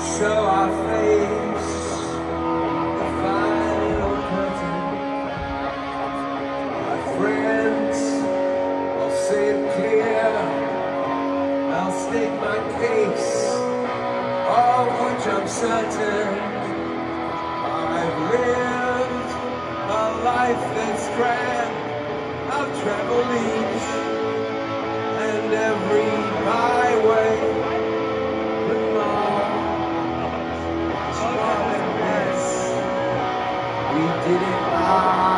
So I face the curtain. My friends, I'll say it clear. I'll my case, of which I'm. I've lived a life that's grand. I've traveled Ele. Ah.